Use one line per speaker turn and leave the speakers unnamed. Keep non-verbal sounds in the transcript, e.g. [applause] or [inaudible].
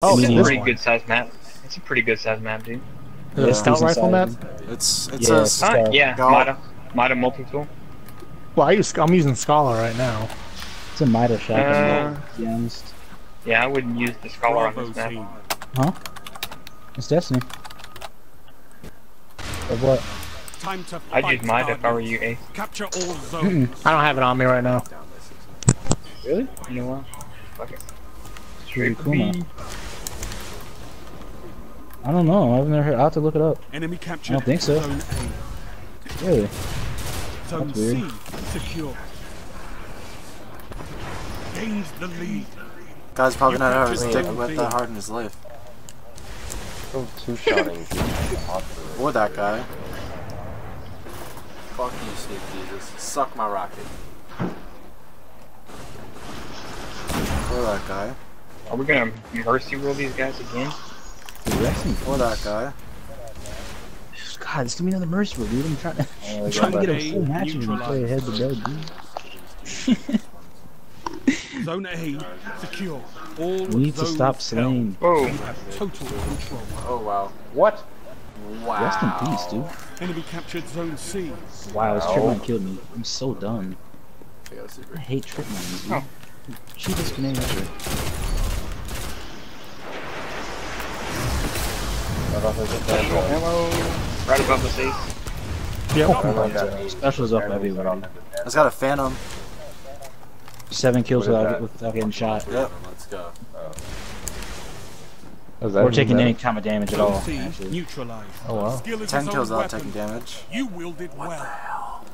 Oh,
It's a pretty
one.
good size map. It's a pretty good size map, dude.
Is a
Yeah,
scout
decent
rifle map?
It's it's
Yeah,
a
it's-
Huh?
Scout.
Yeah,
Go.
MIDA. Mata multi tool.
Well, I use, I'm using Scholar right now.
It's a Mida shotgun,
Uh,
though, to be honest.
Yeah, I wouldn't use the scholar on
Bravo
this map.
team.
Huh? It's Destiny. Of what?
Time to
I'd use MIDA if I were you, Ace.
Capture all [laughs] zones.
I don't have it on me right now.
Really?
You know what? Fuck it.
It's really
Straight
cool, man.
B.
I don't know. I've never heard. I'll have to look it up.
Enemy captured.
I don't think so.
Zone
Really?
A. Zone
That's weird.
C secure. Gained the lead.
guy's probably
You
not ever
captured
stick
zone
with
B.
that hard in his life.
Oh, two shotting. [laughs]
Or that guy.
Fuck you, Sneak Jesus. Suck my rocket.
Or that guy.
Are we gonna mercy roll these guys again?
Dude, Wrestling.
Or that guy.
God, just give me another merciful, dude. I'm trying to,
Oh,
I'm trying to get a
A
full match and play
neutralized.
head to bed, dude. [laughs]
Zone A secure. All
We need to stop
held.
slaying.
Whoa.
You have total control.
Oh wow. What? Wow.
Rest in peace, dude.
Enemy captured zone C.
Wow, this
Wow.
trip mine killed me. I'm so done.
I got a secret.
I hate trip mines, dude.
Oh.
Cheapest grenade ever.
Special ammo. Right above us, Ace.
Yep.
Specials up everywhere. dude.
It's got a phantom.
Seven kills without,
that?
without getting shot.
Yep.
Let's go.
Or taking any kind of damage at all,
C
actually.
neutralized.
Oh, wow.
Skill
Ten kills without
weapon.
taking damage.
You wielded well.